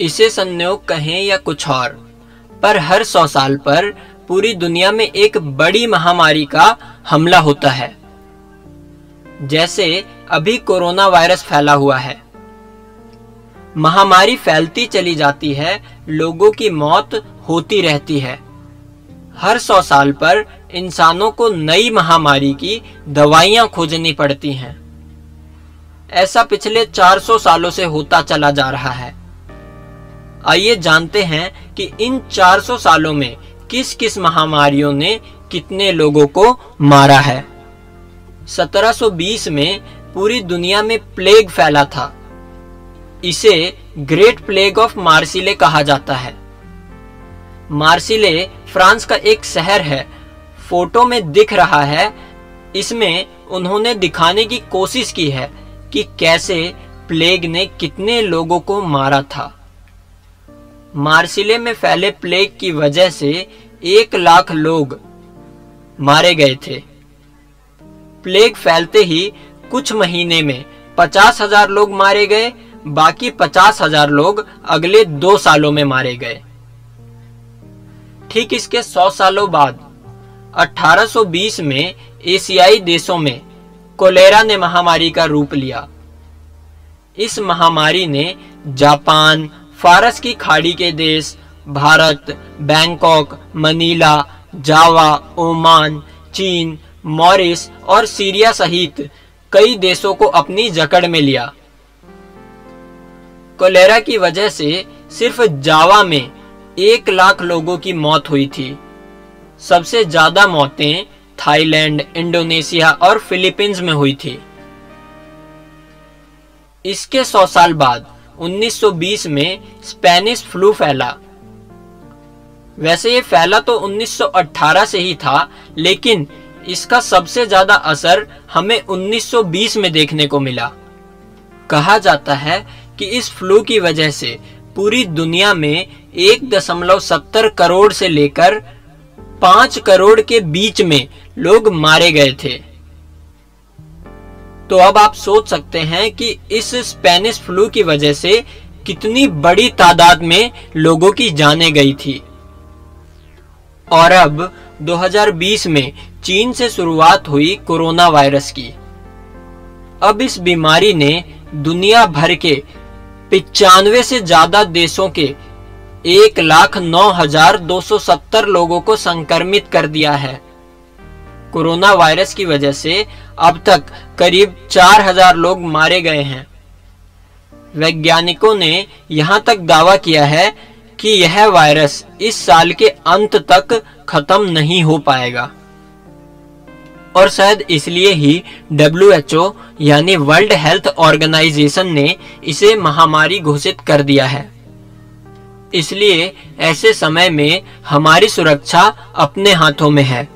इसे संयोग कहें या कुछ और। पर हर सौ साल पर पूरी दुनिया में एक बड़ी महामारी का हमला होता है। जैसे अभी कोरोना वायरस फैला हुआ है। महामारी फैलती चली जाती है, लोगों की मौत होती रहती है। हर सौ साल पर इंसानों को नई महामारी की दवाइयाँ खोजनी पड़ती हैं। ऐसा पिछले 400 सालों से होता चला जा रहा है। आइए जानते हैं कि इन 400 सालों में किस किस महामारियों ने कितने लोगों को मारा है। 1720 में पूरी दुनिया में प्लेग फैला था। इसे ग्रेट प्लेग ऑफ़ मार्सिले कहा जाता है। मार्सिले फ्रांस का एक शहर है। फ़ोटो में दिख रहा है। इसमें उन्होंने दिखाने की कोशिश की है कि कैसे प्लेग ने कितने लोगों को मारा था। मार्सिले में फैले प्लेग की वजह से एक लाख लोग मारे गए थे। प्लेग फैलते ही कुछ महीने में पचास हज़ार लोग मारे गए, बाकी पचास हज़ार लोग अगले दो सालों में मारे गए। ठीक इसके सौ सालों बाद 1820 में एशियाई देशों में कोलेरा ने महामारी का रूप लिया। इस महामारी ने जापान फारस की खाड़ी के देश Bharat, Bangkok, Manila, Java, Oman, चीन, मॉरिस और सीरिया सहित कई देशों को अपनी जकड़ में लिया। कोलेरा की वजह से सिर्फ़ जावा में एक लाख लोगों की मौत हुई थी। सबसे ज़्यादा मौतें थाईलैंड, इंडोनेशिया और फिलीपींस में हुई थी। इसके सौ साल बाद 1920 में स्पेनिश फ्लू फैला। वैसे ये फैला तो 1918 से ही था, लेकिन इसका सबसे ज़्यादा असर हमें 1920 में देखने को मिला। कहा जाता है कि इस फ्लू की वजह से पूरी दुनिया में एक दशमलव सत्तर करोड़ से लेकर पाँच करोड़ के बीच में लोग मारे गए थे। तो अब आप सोच सकते हैं कि इस स्पेनिश फ्लू की वजह से कितनी बड़ी तादाद में लोगों की जाने गई थी। और अब 2020 में चीन से शुरुआत हुई कोरोना वायरस की। अब इस बीमारी ने दुनिया भर के पिचानवे से ज़्यादा देशों के एक लाख नौ हज़ार दो सौ सत्तर लोगों को संक्रमित कर दिया है। कोरोना वायरस की वजह से अब तक करीब चार हज़ार लोग मारे गए हैं। वैज्ञानिकों ने यहाँ तक दावा किया है कि यह वायरस इस साल के अंत तक खत्म नहीं हो पाएगा। और शायद इसलिए ही डब्ल्यूएचओ यानी वर्ल्ड हेल्थ ऑर्गेनाइजेशन ने इसे महामारी घोषित कर दिया है। इसलिए ऐसे समय में हमारी सुरक्षा अपने हाथों में है।